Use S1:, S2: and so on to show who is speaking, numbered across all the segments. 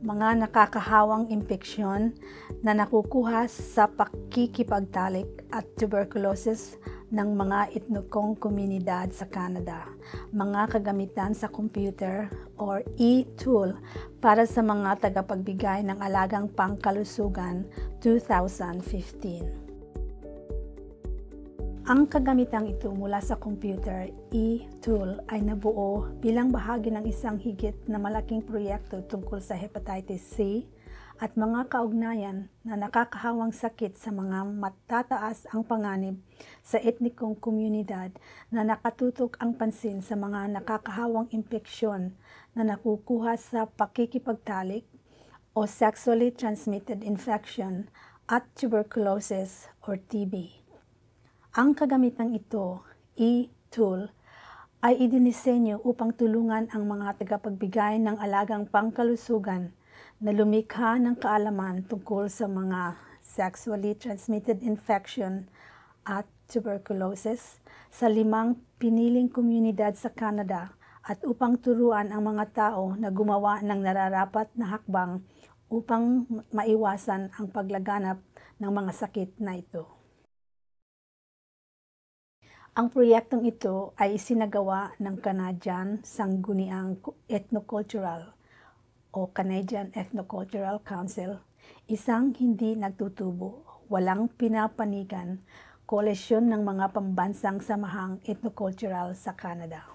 S1: mga nakakahawang impeksyon na nakukuha sa pakikipagtalik at tuberculosis ng mga etnikong komunidad sa Canada, mga kagamitan sa computer or e-tool para sa mga tagapagbigay ng alagang pangkalusugan 2015. Ang kagamitang ito mula sa computer e-tool ay nabuo bilang bahagi ng isang higit na malaking proyekto tungkol sa hepatitis C at mga kaugnayan na nakakahawang sakit sa mga matataas ang panganib sa etnikong komunidad na nakatutok ang pansin sa mga nakakahawang impeksyon na nakukuha sa pakikipagtalik o sexually transmitted infection at tuberculosis or TB. Ang kagamitang ito, e-tool, ay idinisenyo upang tulungan ang mga tagapagbigay ng alagang pangkalusugan na lumikha ng kaalaman tungkol sa mga sexually transmitted infection at tuberculosis sa limang piniling komunidad sa Canada at upang turuan ang mga tao na gumawa ng nararapat na hakbang upang maiwasan ang paglaganap ng mga sakit na ito. Ang proyektong ito ay isinagawa ng Canadian Sangguniang Ethnocultural o Canadian Ethnocultural Council, isang hindi nagtutubo, walang pinapanigan, koalisyon ng mga pambansang samahang ethnocultural sa Canada.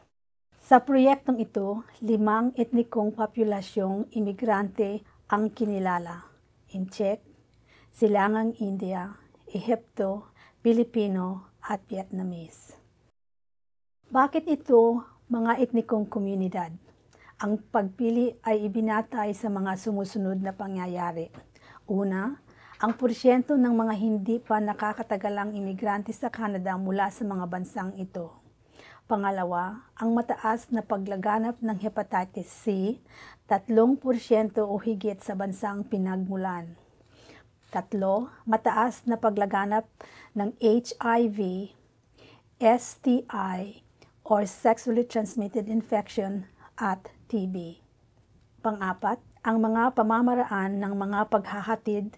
S1: Sa proyektong ito, limang etnikong populasyong imigrante ang kinilala. Incheck, Silangang India, Ehipto, Pilipino, at Vietnamese. Bakit ito mga etnikong komunidad? Ang pagpili ay ibinatay sa mga sumusunod na pangyayari. Una, ang porsyento ng mga hindi pa nakakatagalang imigrante sa Canada mula sa mga bansang ito. Pangalawa, ang mataas na paglaganap ng hepatitis C, 3% o higit sa bansang pinagmulan. Tatlo, mataas na paglaganap ng HIV, STI, or sexually transmitted infection at TB. Pang-apat, ang mga pamamaraan ng mga paghahatid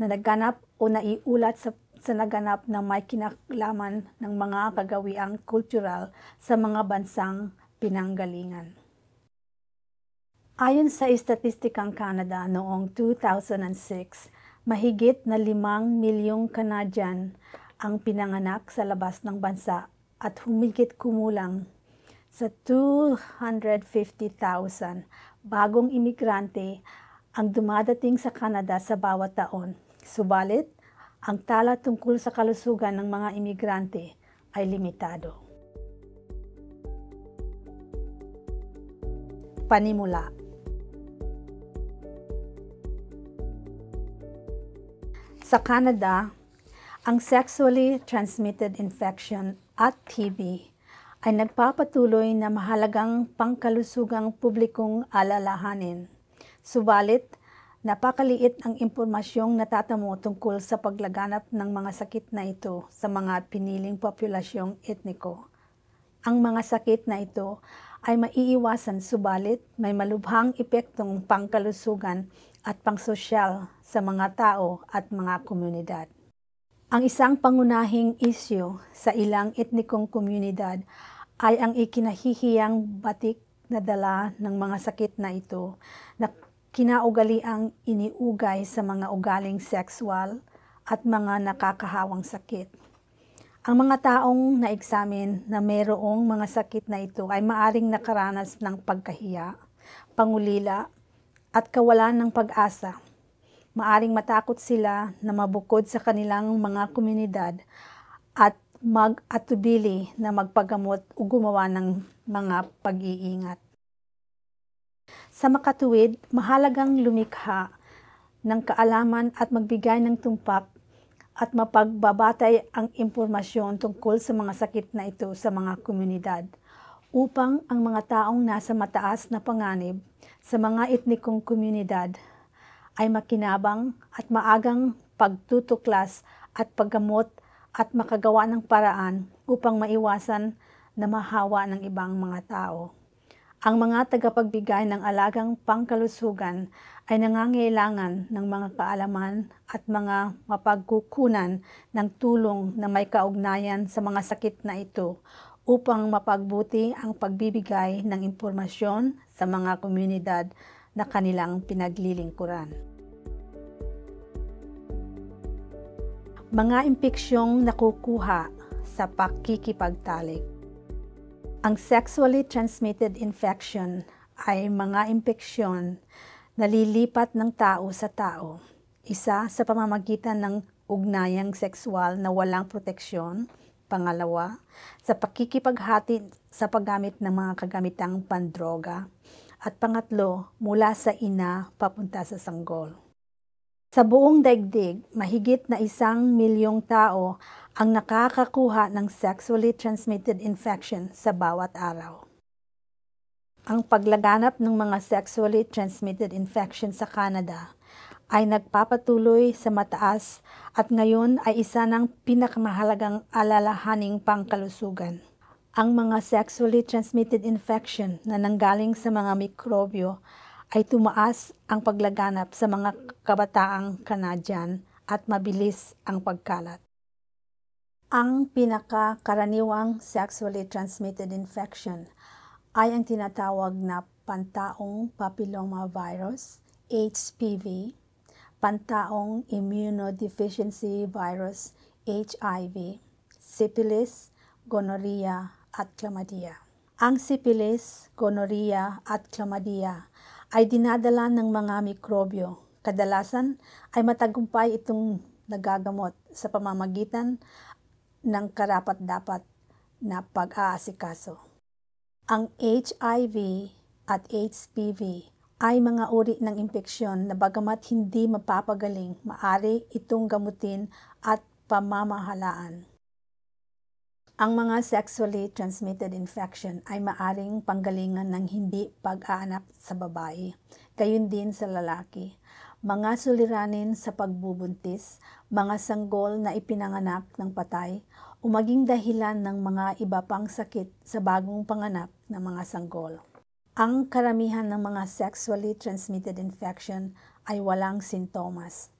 S1: na naganap o naiulat sa, sa naganap na may kinalaman ng mga kagawiang kultural sa mga bansang pinanggalingan. Ayon sa Statistikang Canada noong 2006, Mahigit na limang milyong Canadian ang pinanganak sa labas ng bansa at humigit kumulang sa 250,000 bagong imigrante ang dumadating sa Canada sa bawat taon. Subalit, ang tala tungkol sa kalusugan ng mga imigrante ay limitado. Panimula Sa Canada, ang sexually transmitted infection at TB ay nagpapatuloy na mahalagang pangkalusugang publikong alalahanin. Subalit, napakaliit ang impormasyong natatamo tungkol sa paglaganap ng mga sakit na ito sa mga piniling populasyong etniko. Ang mga sakit na ito ay maiiwasan subalit may malubhang epektong pangkalusugan at pangsosyal sa mga tao at mga komunidad. Ang isang pangunahing isyu sa ilang etnikong komunidad ay ang ikinahihiyang batik na dala ng mga sakit na ito na kinaugaliang iniugay sa mga ugaling sexual at mga nakakahawang sakit. Ang mga taong na-examine na mayroong mga sakit na ito ay maaring nakaranas ng pagkahiya, pangulila at kawalan ng pag-asa. Maaring matakot sila na mabukod sa kanilang mga komunidad at mag-atubili na magpagamot o gumawa ng mga pag-iingat. Sa makatuwid, mahalagang lumikha ng kaalaman at magbigay ng tumpak at mapagbabatay ang impormasyon tungkol sa mga sakit na ito sa mga komunidad upang ang mga taong nasa mataas na panganib sa mga etnikong komunidad ay makinabang at maagang pagtutuklas at paggamot at makagawa ng paraan upang maiwasan na mahawa ng ibang mga tao. Ang mga tagapagbigay ng alagang pangkalusugan ay nangangailangan ng mga kaalaman at mga mapagkukunan ng tulong na may kaugnayan sa mga sakit na ito upang mapagbuti ang pagbibigay ng impormasyon sa mga komunidad na kanilang pinaglilingkuran. Mga impeksyong nakukuha sa pakikipagtalik ang sexually transmitted infection ay mga impeksyon na lilipat ng tao sa tao. Isa sa pamamagitan ng ugnayang sexual na walang proteksyon. Pangalawa, sa pakikipaghati sa paggamit ng mga kagamitang pandroga. At pangatlo, mula sa ina papunta sa sanggol. Sa buong daigdig, mahigit na isang milyong tao ang nakakakuha ng sexually transmitted infection sa bawat araw. Ang paglaganap ng mga sexually transmitted infection sa Canada ay nagpapatuloy sa mataas at ngayon ay isa ng pinakamahalagang alalahaning pangkalusugan. Ang mga sexually transmitted infection na nanggaling sa mga mikrobyo ay tumaas ang paglaganap sa mga kabataang Canadian at mabilis ang pagkalat. Ang pinakakaraniwang sexually transmitted infection ay ang tinatawag na pantaong papilloma virus, HPV, pantaong immunodeficiency virus, HIV, syphilis, gonorrhea at chlamydia. Ang syphilis, gonorrhea at chlamydia ay dinadala ng mga mikrobyo. Kadalasan ay matagumpay itong nagagamot sa pamamagitan ng karapat-dapat na pag-aasikaso. Ang HIV at HPV ay mga uri ng impeksyon na bagamat hindi mapapagaling, maari itong gamutin at pamamahalaan. Ang mga sexually transmitted infection ay maaring panggalingan ng hindi pag-aanak sa babae, gayon din sa lalaki. Mga suliranin sa pagbubuntis, mga sanggol na ipinanganak ng patay, o maging dahilan ng mga iba pang sakit sa bagong panganak ng mga sanggol. Ang karamihan ng mga sexually transmitted infection ay walang sintomas.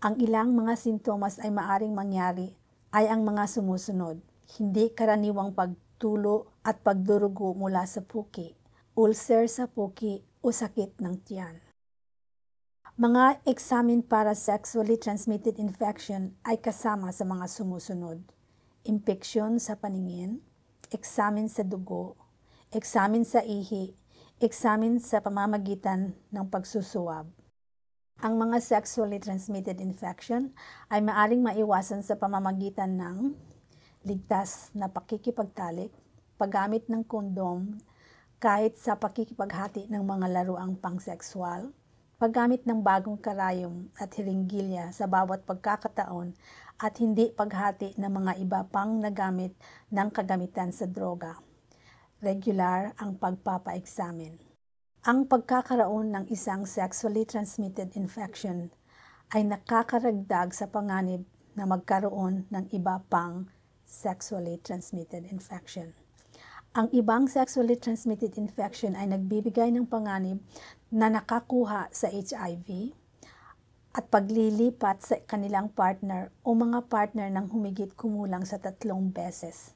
S1: Ang ilang mga sintomas ay maaring mangyari ay ang mga sumusunod hindi karaniwang pagtulo at pagdurugo mula sa puki, ulcer sa puki o sakit ng tiyan. Mga eksamin para sexually transmitted infection ay kasama sa mga sumusunod. Impeksyon sa paningin, eksamin sa dugo, eksamin sa ihi, eksamin sa pamamagitan ng pagsusuwab. Ang mga sexually transmitted infection ay maaring maiwasan sa pamamagitan ng ligtas na pakikipagtalik, paggamit ng kondom kahit sa pakikipaghati ng mga laruang pangsekswal, paggamit ng bagong karayom at hiringgilya sa bawat pagkakataon at hindi paghati ng mga iba pang nagamit ng kagamitan sa droga. Regular ang pagpapa-examine. Ang pagkakaroon ng isang sexually transmitted infection ay nakakaragdag sa panganib na magkaroon ng iba pang sexually transmitted infection. Ang ibang sexually transmitted infection ay nagbibigay ng panganib na nakakuha sa HIV at paglilipat sa kanilang partner o mga partner ng humigit kumulang sa tatlong beses.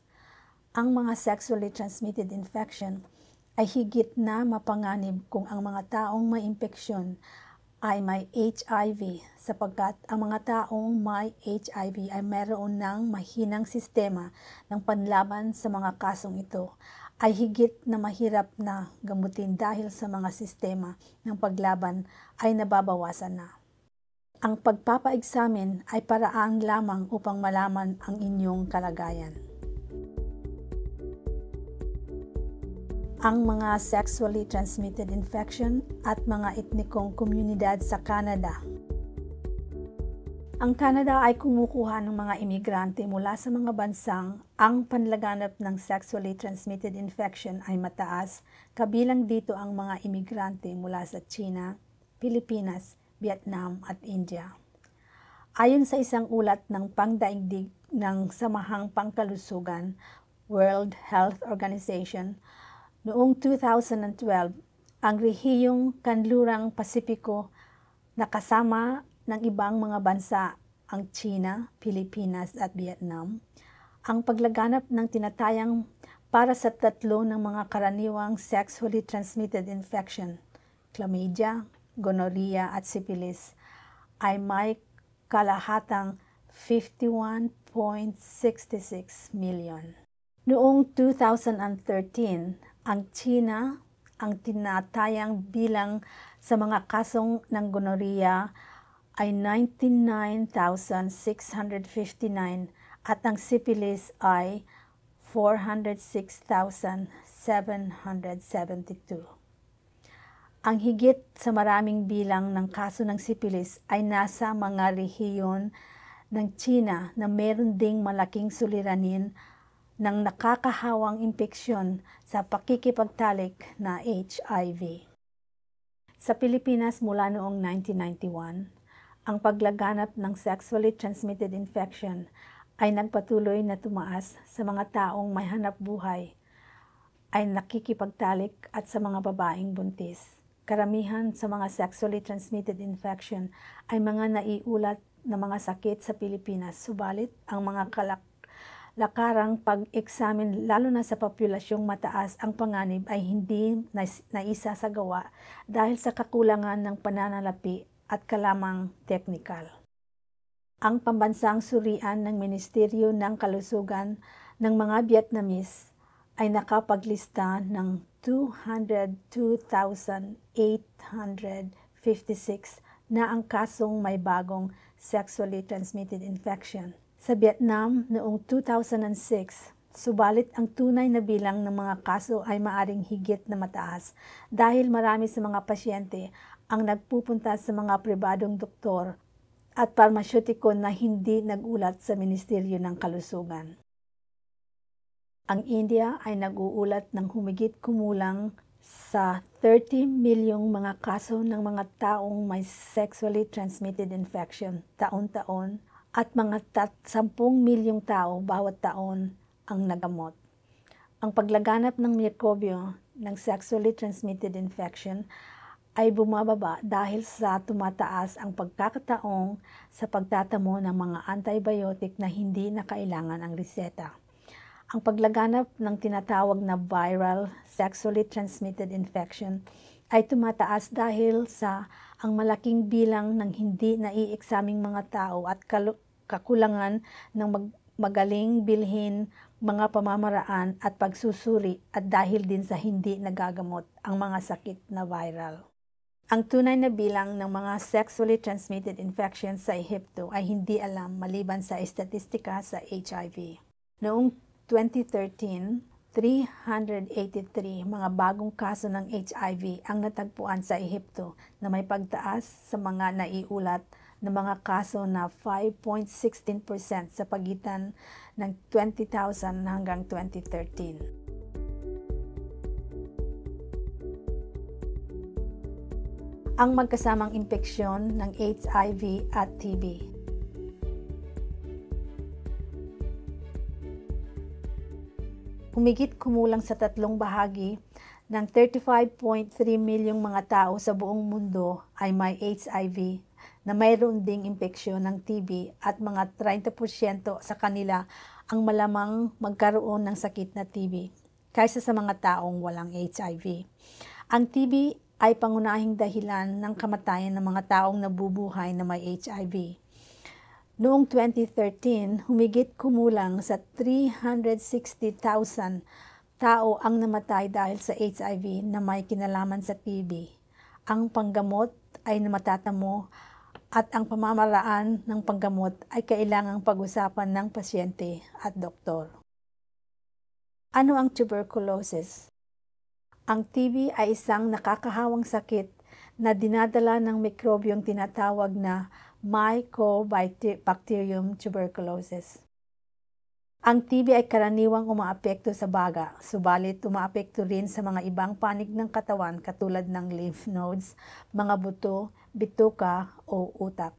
S1: Ang mga sexually transmitted infection ay higit na mapanganib kung ang mga taong may impeksyon ay may HIV sapagkat ang mga taong may HIV ay meron ng mahinang sistema ng panlaban sa mga kasong ito ay higit na mahirap na gamutin dahil sa mga sistema ng paglaban ay nababawasan na. Ang pagpapa-examine ay paraan lamang upang malaman ang inyong kalagayan. Ang mga sexually transmitted infection at mga etnikong komunidad sa Canada. Ang Canada ay kumukuha ng mga imigrante mula sa mga bansang ang panlaganap ng sexually transmitted infection ay mataas, kabilang dito ang mga imigrante mula sa China, Pilipinas, Vietnam at India. Ayon sa isang ulat ng pangdaigdig ng Samahang Pangkalusugan, World Health Organization, Noong 2012, ang rehiyong Kanlurang Pasipiko na kasama ng ibang mga bansa ang China, Pilipinas at Vietnam, ang paglaganap ng tinatayang para sa tatlo ng mga karaniwang sexually transmitted infection, chlamydia, gonorrhea at syphilis, ay may kalahatang 51.66 million. Noong 2013, ang China ang tinatayang bilang sa mga kasong ng gonorrhea ay 99,659 at ang syphilis ay 406,772. Ang higit sa maraming bilang ng kaso ng syphilis ay nasa mga rehiyon ng China na meron ding malaking suliranin ng nakakahawang impeksyon sa pakikipagtalik na HIV. Sa Pilipinas mula noong 1991, ang paglaganap ng sexually transmitted infection ay nagpatuloy na tumaas sa mga taong may hanap buhay ay nakikipagtalik at sa mga babaeng buntis. Karamihan sa mga sexually transmitted infection ay mga naiulat na mga sakit sa Pilipinas, subalit ang mga kalak lakarang pag-eksamin lalo na sa populasyong mataas ang panganib ay hindi naisasagawa dahil sa kakulangan ng pananalapi at kalamang teknikal. Ang pambansang surian ng Ministeryo ng Kalusugan ng mga Vietnamese ay nakapaglista ng 202,856 na ang kasong may bagong sexually transmitted infection. Sa Vietnam noong 2006, subalit ang tunay na bilang ng mga kaso ay maaring higit na mataas dahil marami sa mga pasyente ang nagpupunta sa mga pribadong doktor at parmasyutiko na hindi nagulat sa Ministeryo ng Kalusugan. Ang India ay nag-uulat ng humigit kumulang sa 30 milyong mga kaso ng mga taong may sexually transmitted infection taon-taon at mga 10 milyong tao bawat taon ang nagamot. Ang paglaganap ng mikrobyo ng sexually transmitted infection ay bumababa dahil sa tumataas ang pagkakataong sa pagtatamo ng mga antibiotic na hindi na kailangan ang reseta. Ang paglaganap ng tinatawag na viral sexually transmitted infection ay tumataas dahil sa ang malaking bilang ng hindi naieksaming mga tao at kakulangan ng mag- magaling bilhin mga pamamaraan at pagsusuri at dahil din sa hindi nagagamot ang mga sakit na viral. Ang tunay na bilang ng mga sexually transmitted infections sa Ehipto ay hindi alam maliban sa estatistika sa HIV. Noong 2013, 383 mga bagong kaso ng HIV ang natagpuan sa Ehipto na may pagtaas sa mga naiulat na mga kaso na 5.16% sa pagitan ng 20,000 hanggang 2013. Ang magkasamang impeksyon ng HIV at TB. Humigit kumulang sa tatlong bahagi ng 35.3 milyong mga tao sa buong mundo ay may HIV na mayroon ding impeksyon ng TB at mga 30% sa kanila ang malamang magkaroon ng sakit na TB kaysa sa mga taong walang HIV. Ang TB ay pangunahing dahilan ng kamatayan ng mga taong nabubuhay na may HIV. Noong 2013, humigit kumulang sa 360,000 tao ang namatay dahil sa HIV na may kinalaman sa TB. Ang panggamot ay namatatamo at ang pamamaraan ng panggamot ay kailangang pag-usapan ng pasyente at doktor. Ano ang tuberculosis? Ang TB ay isang nakakahawang sakit na dinadala ng mikrobyong tinatawag na Mycobacterium tuberculosis. Ang TB ay karaniwang umaapekto sa baga, subalit umaapekto rin sa mga ibang panig ng katawan katulad ng lymph nodes, mga buto, bituka o utak.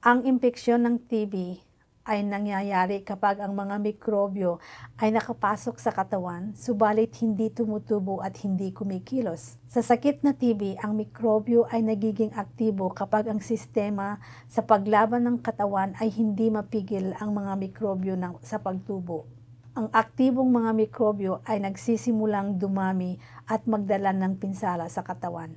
S1: Ang impeksyon ng TB ay nangyayari kapag ang mga mikrobyo ay nakapasok sa katawan, subalit hindi tumutubo at hindi kumikilos. Sa sakit na TB, ang mikrobyo ay nagiging aktibo kapag ang sistema sa paglaban ng katawan ay hindi mapigil ang mga mikrobyo ng, sa pagtubo. Ang aktibong mga mikrobyo ay nagsisimulang dumami at magdala ng pinsala sa katawan.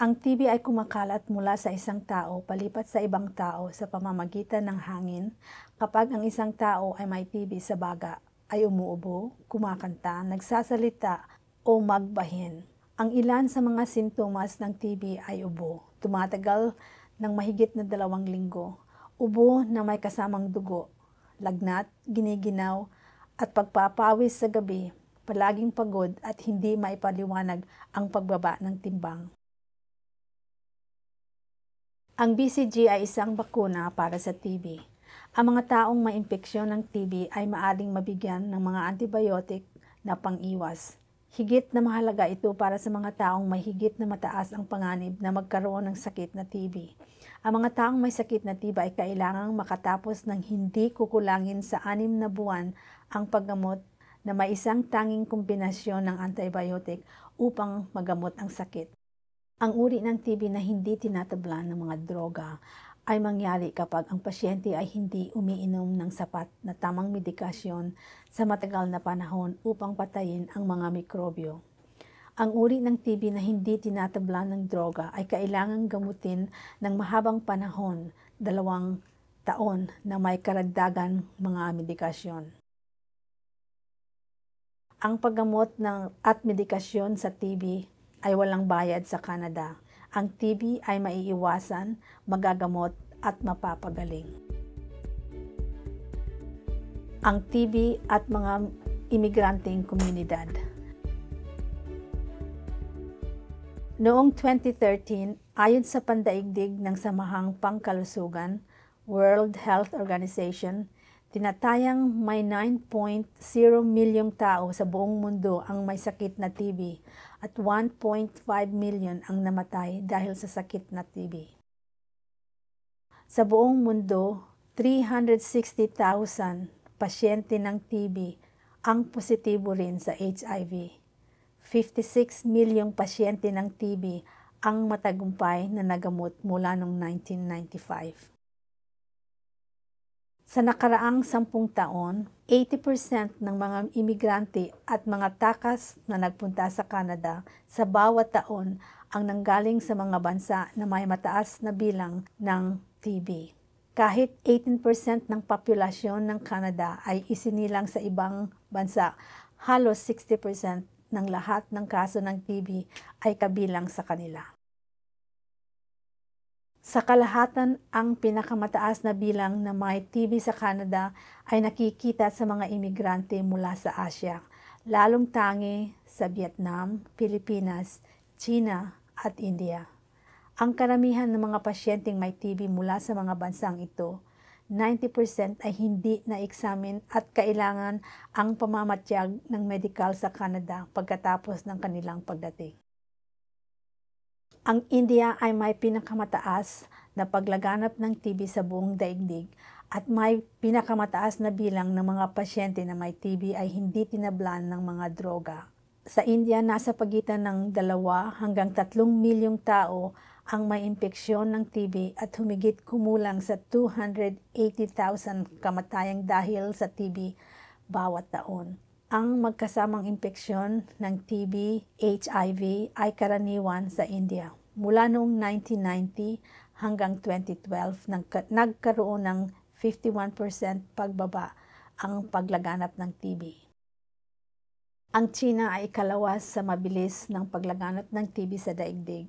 S1: Ang TB ay kumakalat mula sa isang tao palipat sa ibang tao sa pamamagitan ng hangin kapag ang isang tao ay may TB sa baga, ay umuubo, kumakanta, nagsasalita o magbahin. Ang ilan sa mga sintomas ng TB ay ubo, tumatagal ng mahigit na dalawang linggo, ubo na may kasamang dugo, lagnat, giniginaw, at pagpapawis sa gabi, palaging pagod at hindi maipaliwanag ang pagbaba ng timbang. Ang BCG ay isang bakuna para sa TB. Ang mga taong may impeksyon ng TB ay maaring mabigyan ng mga antibiotic na pang-iwas. Higit na mahalaga ito para sa mga taong may higit na mataas ang panganib na magkaroon ng sakit na TB. Ang mga taong may sakit na TB ay kailangang makatapos ng hindi kukulangin sa anim na buwan ang paggamot na may isang tanging kombinasyon ng antibiotic upang magamot ang sakit. Ang uri ng TB na hindi tinatablan ng mga droga ay mangyari kapag ang pasyente ay hindi umiinom ng sapat na tamang medikasyon sa matagal na panahon upang patayin ang mga mikrobyo. Ang uri ng TB na hindi tinatablan ng droga ay kailangang gamutin ng mahabang panahon, dalawang taon na may karagdagan mga medikasyon. Ang paggamot ng at medikasyon sa TB ay walang bayad sa Canada. Ang TB ay maiiwasan, magagamot at mapapagaling. Ang TB at mga imigranteng komunidad. Noong 2013, ayon sa pandaigdig ng Samahang Pangkalusugan, World Health Organization, Tinatayang may 9.0 milyong tao sa buong mundo ang may sakit na TB at 1.5 million ang namatay dahil sa sakit na TB. Sa buong mundo, 360,000 pasyente ng TB ang positibo rin sa HIV. 56 milyong pasyente ng TB ang matagumpay na nagamot mula noong 1995. Sa nakaraang sampung taon, 80% ng mga imigrante at mga takas na nagpunta sa Canada sa bawat taon ang nanggaling sa mga bansa na may mataas na bilang ng TB. Kahit 18% ng populasyon ng Canada ay isinilang sa ibang bansa, halos 60% ng lahat ng kaso ng TB ay kabilang sa kanila. Sa kalahatan, ang pinakamataas na bilang na may TB sa Canada ay nakikita sa mga imigrante mula sa Asia, lalong tangi sa Vietnam, Pilipinas, China at India. Ang karamihan ng mga pasyenteng may TB mula sa mga bansang ito, 90% ay hindi na-examine at kailangan ang pamamatyag ng medical sa Canada pagkatapos ng kanilang pagdating. Ang India ay may pinakamataas na paglaganap ng TB sa buong daigdig at may pinakamataas na bilang ng mga pasyente na may TB ay hindi tinablan ng mga droga. Sa India, nasa pagitan ng dalawa hanggang tatlong milyong tao ang may impeksyon ng TB at humigit kumulang sa 280,000 kamatayang dahil sa TB bawat taon. Ang magkasamang impeksyon ng TB, HIV ay karaniwan sa India. Mula noong 1990 hanggang 2012, nagkaroon ng 51% pagbaba ang paglaganap ng TB. Ang China ay ikalawas sa mabilis ng paglaganap ng TB sa daigdig.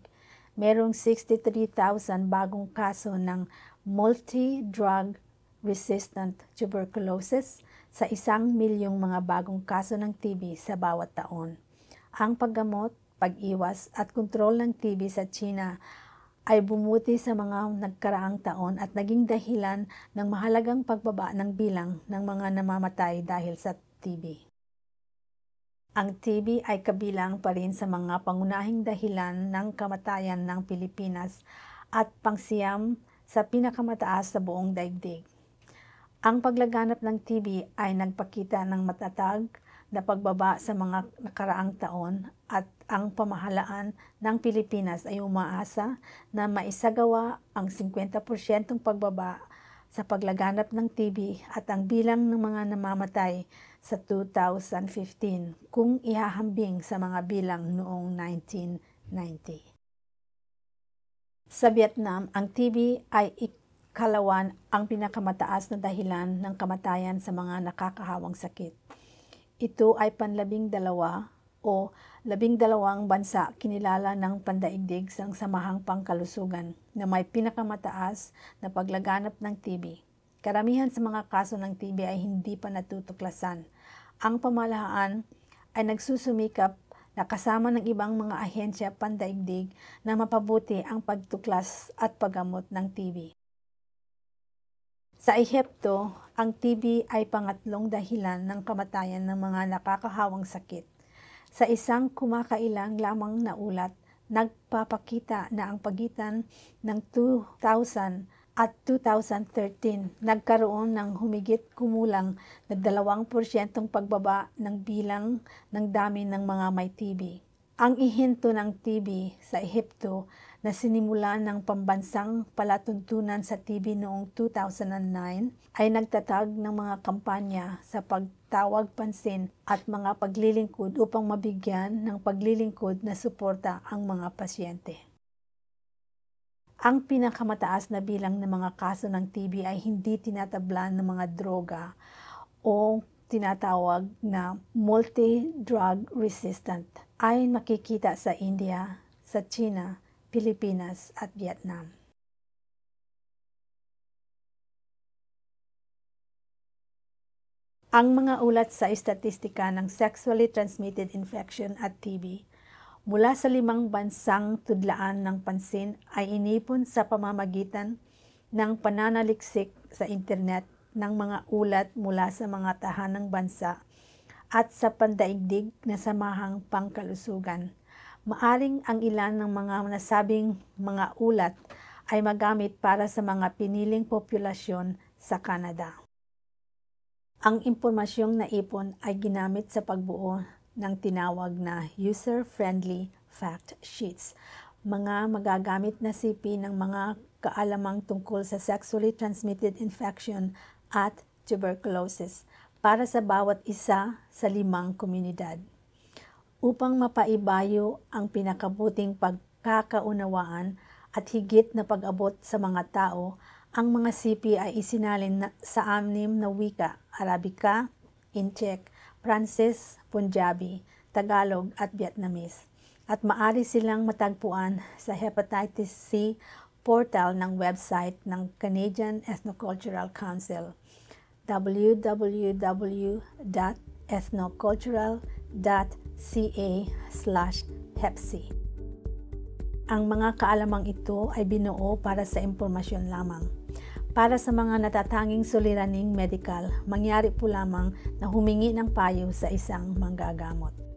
S1: Merong 63,000 bagong kaso ng multi-drug resistant tuberculosis sa isang milyong mga bagong kaso ng TB sa bawat taon. Ang paggamot, pag-iwas at kontrol ng TB sa China ay bumuti sa mga nagkaraang taon at naging dahilan ng mahalagang pagbaba ng bilang ng mga namamatay dahil sa TB. Ang TB ay kabilang pa rin sa mga pangunahing dahilan ng kamatayan ng Pilipinas at pangsiyam sa pinakamataas sa buong daigdig. Ang paglaganap ng TB ay nagpakita ng matatag na pagbaba sa mga nakaraang taon at ang pamahalaan ng Pilipinas ay umaasa na maisagawa ang 50% pagbaba sa paglaganap ng TB at ang bilang ng mga namamatay sa 2015 kung ihahambing sa mga bilang noong 1990. Sa Vietnam, ang TB ay Kalawan ang pinakamataas na dahilan ng kamatayan sa mga nakakahawang sakit. Ito ay panlabing dalawa o labing dalawang bansa kinilala ng pandaigdig sa samahang pangkalusugan na may pinakamataas na paglaganap ng TB. Karamihan sa mga kaso ng TB ay hindi pa natutuklasan. Ang pamahalaan ay nagsusumikap na kasama ng ibang mga ahensya pandaigdig na mapabuti ang pagtuklas at paggamot ng TB. Sa Ehipto, ang TB ay pangatlong dahilan ng kamatayan ng mga nakakahawang sakit. Sa isang kumakailang lamang na ulat, nagpapakita na ang pagitan ng 2000 at 2013, nagkaroon ng humigit kumulang na 2% pagbaba ng bilang ng dami ng mga may TB. Ang ihinto ng TB sa Ehipto na sinimula ng pambansang palatuntunan sa TV noong 2009 ay nagtatag ng mga kampanya sa pagtawag pansin at mga paglilingkod upang mabigyan ng paglilingkod na suporta ang mga pasyente. Ang pinakamataas na bilang ng mga kaso ng TB ay hindi tinatablan ng mga droga o tinatawag na multi-drug resistant ay makikita sa India, sa China, Pilipinas at Vietnam. Ang mga ulat sa estatistika ng sexually transmitted infection at TB mula sa limang bansang tudlaan ng pansin ay inipon sa pamamagitan ng pananaliksik sa internet ng mga ulat mula sa mga tahanang bansa at sa pandaigdig na samahang pangkalusugan maaring ang ilan ng mga nasabing mga ulat ay magamit para sa mga piniling populasyon sa Canada. Ang impormasyong naipon ay ginamit sa pagbuo ng tinawag na user-friendly fact sheets, mga magagamit na sipi ng mga kaalamang tungkol sa sexually transmitted infection at tuberculosis para sa bawat isa sa limang komunidad. Upang mapaibayo ang pinakabuting pagkakaunawaan at higit na pag-abot sa mga tao, ang mga sipi ay isinalin na, sa anim na wika, Arabica, Incheck, Francis, Punjabi, Tagalog at Vietnamese. At maari silang matagpuan sa Hepatitis C portal ng website ng Canadian Ethnocultural Council www.ethnocultural.com ca slash hepsi. Ang mga kaalamang ito ay binuo para sa impormasyon lamang. Para sa mga natatanging suliraning medical, mangyari po lamang na humingi ng payo sa isang manggagamot.